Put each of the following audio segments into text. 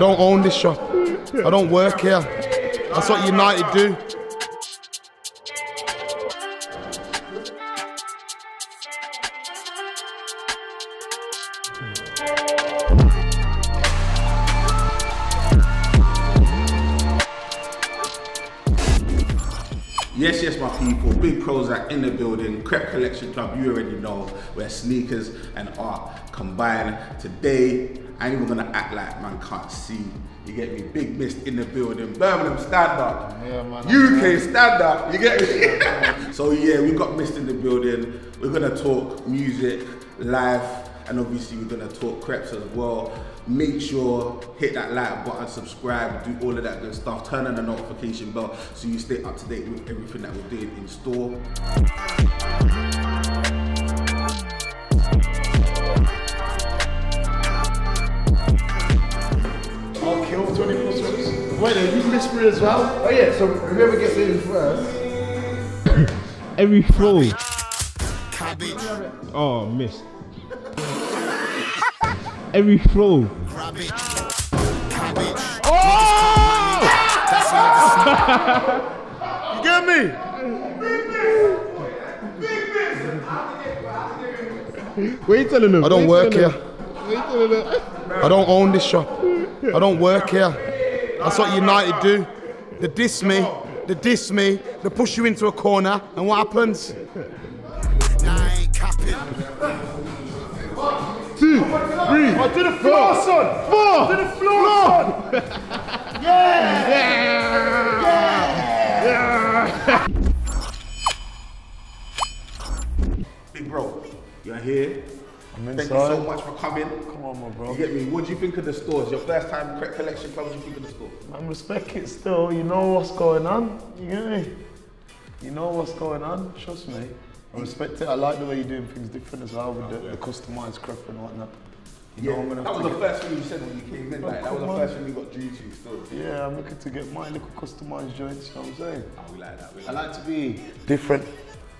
don't own this shop. I don't work here. That's what United do. Yes, yes, my people. Big pros Prozech in the building. Crep Collection Club, you already know, where sneakers and art combine. Today, I ain't even gonna act like man can't see. You get me? Big Mist in the building. Birmingham, stand up. Yeah, man. UK, stand up. You get me? so yeah, we got Mist in the building. We're gonna talk music, life, and obviously we're gonna talk creps as well. Make sure hit that like button, subscribe, do all of that good stuff. Turn on the notification bell so you stay up to date with everything that we're doing in store. I'll kill 24. Wait, then you missed me as well? Oh yeah, so whoever gets in first. Every flow. Oh, missed. Every flow. Oh! You get me? What are you telling them? I don't work here. telling them? You telling them? I don't own this shop. I don't work here. That's what United do. They diss me. They diss me. They push you into a corner, and what happens? Two, three, Oh, to the floor, son! four. To the floor, son! Yeah, yeah, yeah. Big bro, you're here. I'm inside. Thank you so much for coming. Come on, my bro. You get me? What do you think of the stores? Your first time Crep Collection Club, what do you think of the store? Man, respect it still. You know what's going on. You get me? You know what's going on. Trust me. I respect it. I like the way you're doing things different as well with the, the customized crep and whatnot. You know, I'm gonna that was the first thing you said when you came in. Like, that was the first thing you got due to still. yeah, I'm looking to get my little customized joints. You know what I'm saying? Oh, we like that. We I like like to be different.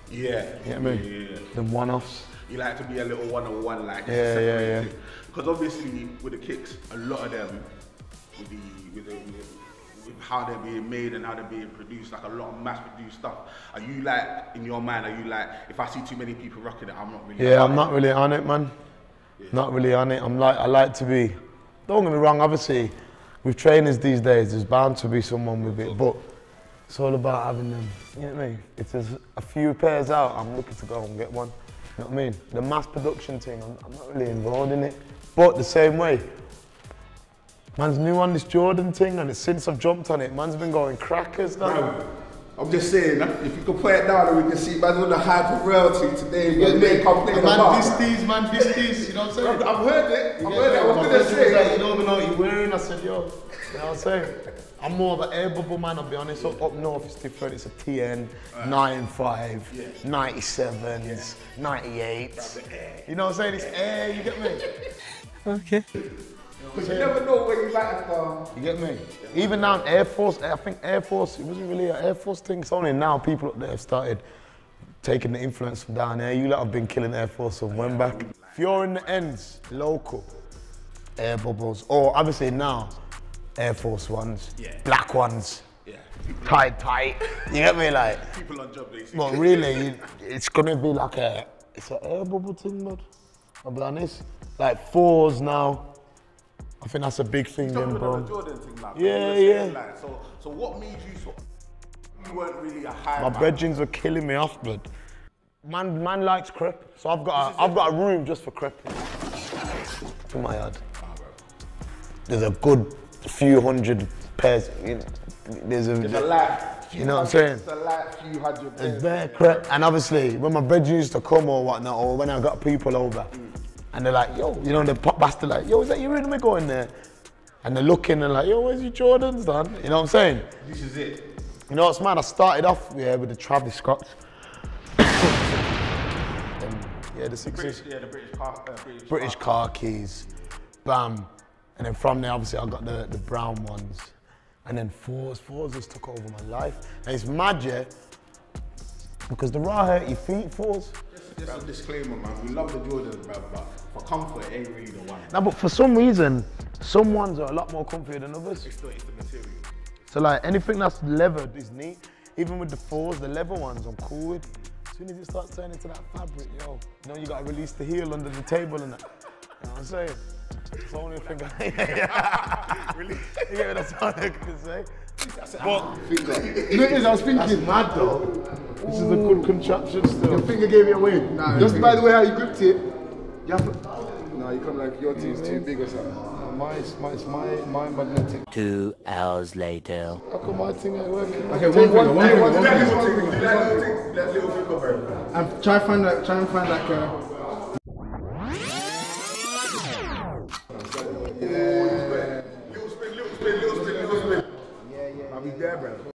Yeah. You get me? Yeah. Than one-offs. You like to be a little one-on-one, like Yeah, yeah, yeah. Because obviously with the kicks, a lot of them, with the with the with, with how they're being made and how they're being produced, like a lot of mass-produced stuff. Are you like in your mind? Are you like if I see too many people rocking it, I'm not really. Yeah, I'm it? not really on it, man. Not really on it. I'm like, I like to be. Don't get me wrong. Obviously, with trainers these days, there's bound to be someone with it, but it's all about having them. You know what I mean? If there's a few pairs out, I'm looking to go and get one. You know what I mean? The mass production thing, I'm, I'm not really involved in it. But the same way, man's new on this Jordan thing, and it's since I've jumped on it, man's been going crackers now. Bro, I'm just saying, if you could put it down and we can see man's on the hyper royalty today, but they come play the Man, bar. this these, man, this these. You know what I'm saying? I've, I've heard it. I've Yeah, heard it. I was my gonna friend was like, you don't even know what you're wearing. I said, yo, you know what I'm saying? I'm more of an air bubble man, I'll be honest. Up, up north it's different. It's a TN, 95, 97s, 98s. You know what I'm saying? It's air, you get me? Okay. But you never know where you like um, You get me? Even now, Air Force, I think Air Force, it wasn't really an Air Force thing. It's only now people up there have started taking the influence from down there. You lot have been killing Air Force from when back. If you're in the ends, local, air bubbles, or obviously now, Air Force ones, Yeah. black ones, yeah, tight, tight. You get me? Like, people on job basically. but really, you, it's gonna be like a, it's an air bubble thing, bud. I'll be honest. Like fours now. I think that's a big thing, then, the bro. Jordan thing, like, Yeah, you saying, yeah. Like, so, so what made you sort? You weren't really a high. My brethrens were killing me off, blood. Man, man likes crepe, so I've got a, I've got a room just for crepe in my yard. There's a good few hundred pairs. you know, There's a, It's a light. You know what I'm saying? It's a light few hundred. There's pairs. bare crepe, and obviously when my brethren used to come or whatnot, or when I got people over, mm. And they're like, yo, you know, the pop bastard like, yo, is that your rhythm going there? And they're looking and like, yo, where's your Jordans, done? You know what I'm saying? This is it. You know what's mad? I started off yeah, with the Travis Scotts. Then, yeah, the. British, yeah, the British car, uh, British. British car keys, bam. And then from there, obviously, I got the, the brown ones. And then fours, fours just took over my life. And it's mad, yeah, because the raw hurt your feet fours. Just a disclaimer, man. We love the Jordans, bruv, but for comfort, it ain't really the one. No, but for some reason, some ones are a lot more comfy than others. It's the, it's the material. So like anything that's leathered is neat. Even with the fours, the leather ones, I'm cool with. As soon as it starts turning into that fabric, yo, you know you gotta release the heel under the table and that. You know what I'm saying? It's the only thing I really. You get me? That's all I can say. But You know what it is? I was thinking. mad though. This is a good contraption still. Your finger gave it away. Just by the way how you gripped it, you have to. No, you come like your team's too big or something. My, my, my, my magnetic. Two hours later. How come my thing ain't working? Okay, one finger, one finger, one finger. little thing, that little thing, that little finger, bro. And try find that. Try and find like a uh,